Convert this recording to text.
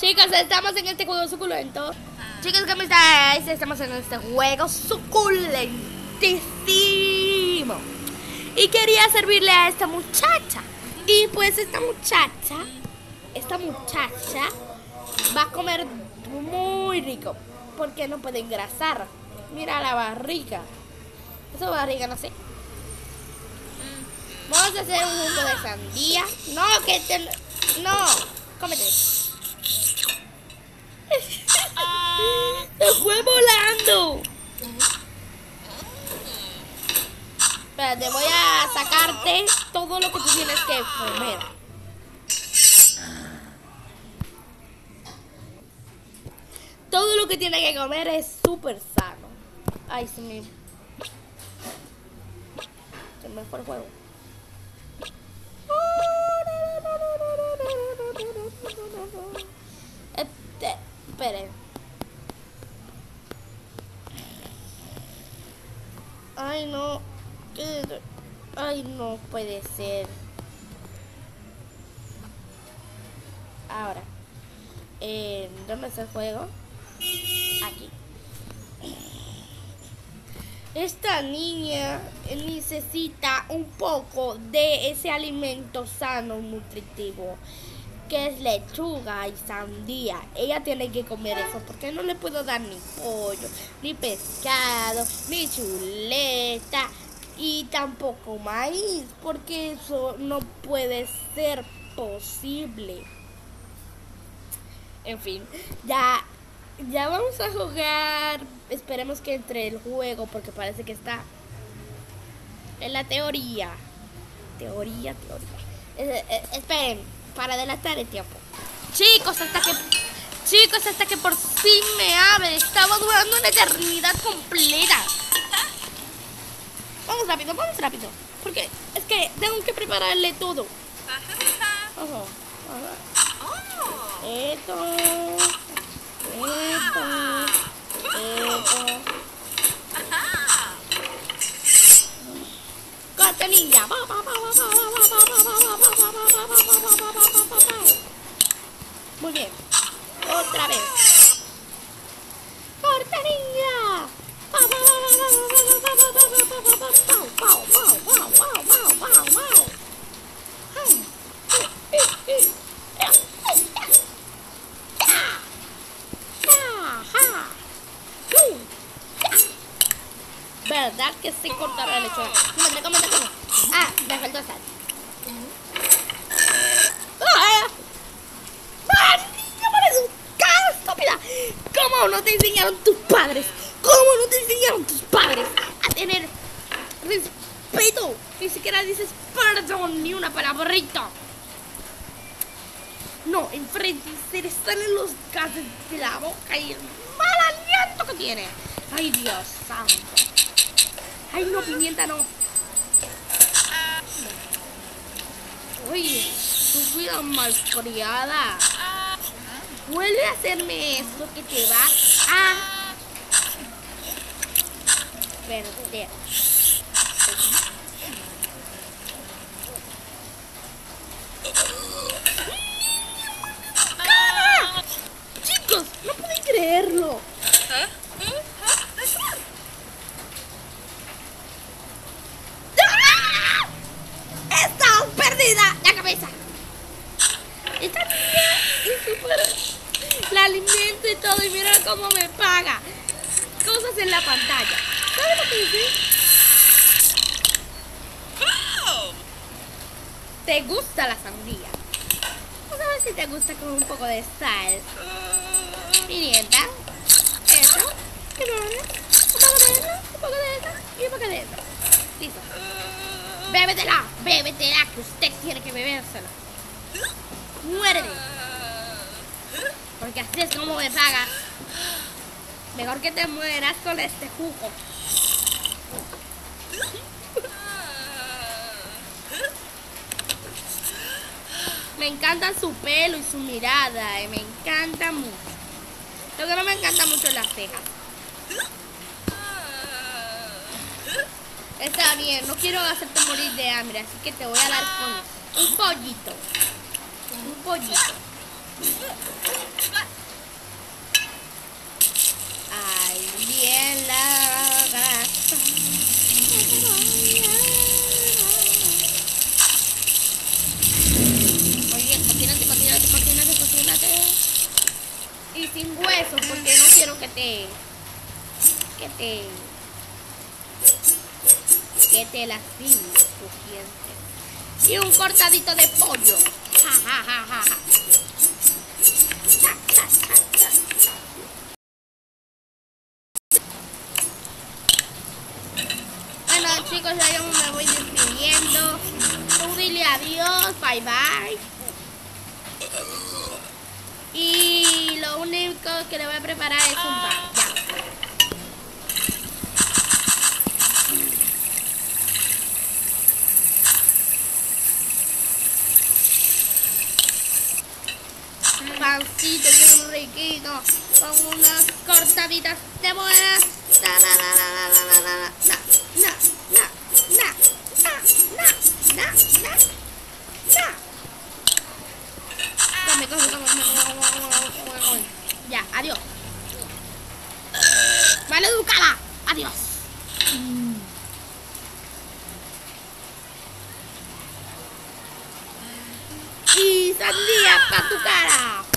Chicos, estamos en este juego suculento. Chicos, ¿cómo estáis? Estamos en este juego suculentísimo. Y quería servirle a esta muchacha. Y pues esta muchacha, esta muchacha va a comer muy rico. Porque no puede engrasar. Mira la barriga. Esa barriga, no sé. Vamos a hacer un jugo de sandía. No, que te... No, cómete. ¡Se fue volando! Espérate, voy a sacarte todo lo que tú tienes que comer. Todo lo que tiene que comer es súper sano. Ay, se me... Se me fue el juego. Ay, no. Ay, no puede ser. Ahora. Eh, ¿Dónde está el juego? Aquí. Esta niña necesita un poco de ese alimento sano, nutritivo, que es lechuga y sandía. Ella tiene que comer eso porque no le puedo dar ni pollo, ni pescado, ni chuleta y tampoco maíz, porque eso no puede ser posible. En fin, ya ya vamos a jugar. Esperemos que entre el juego porque parece que está en la teoría. Teoría, teoría. Eh, eh, esperen, para adelantar el tiempo. Chicos, hasta que chicos, hasta que por fin me abre. Estaba durando una eternidad completa. Vamos rápido, vamos rápido. Porque es que tengo que prepararle todo. Ojo, Esto. Esto. Muy bien. Otra vez. Cortanilla. ¿Verdad que sí cortar la lechuga? Cómete, cómete, cómete. Ah, me faltó sal. ¡Ah! ¡Ah, niña, parece un cara estúpida! ¿Cómo no te enseñaron tus padres? ¿Cómo no te enseñaron tus padres a tener respeto? Ni siquiera dices perdón ni una palabrita. No, enfrente se le salen los gases de la boca y el mal aliento que tiene. Ay, Dios santo. Ay, no, pimienta no. Oye, tu vida malcriada. Vuelve a hacerme esto que te va a perder. ¡Cara! Chicos, no pueden creerlo. ¡Ah! ¡Estás perdida! La cabeza. Esta La alimento y todo y mira cómo me paga. Cosas en la pantalla. ¿Sabes lo que dice? ¿Te gusta la sandía? Vamos a ver si te gusta con un poco de sal. Pimienta. Eso. Limones. Un poco de eso. Un poco de eso. Y un poco de eso. Listo. Bébetela. Bébetela. Que usted tiene que bebérsela. Muérete. Porque así es como me pagas. Mejor que te mueras con este jugo. Me encanta su pelo y su mirada. Y me encanta mucho. Lo que no me encanta mucho es las cejas. Está bien, no quiero hacerte morir de hambre, así que te voy a dar con un pollito. Un pollito. Y sin huesos, porque no quiero que te... Que te... Que te lastimes tus dientes. Y un cortadito de pollo. Ja, ja, ja, ja, ja. Ta, ta, ta, ta. Bueno chicos, ya yo me voy despidiendo. Tú dile adiós, bye bye. Y lo único que le voy a preparar es un pan. Pancito bien riquito con unas cortaditas de buenas. Vale, educada. Adiós. Y sandía para tu cara.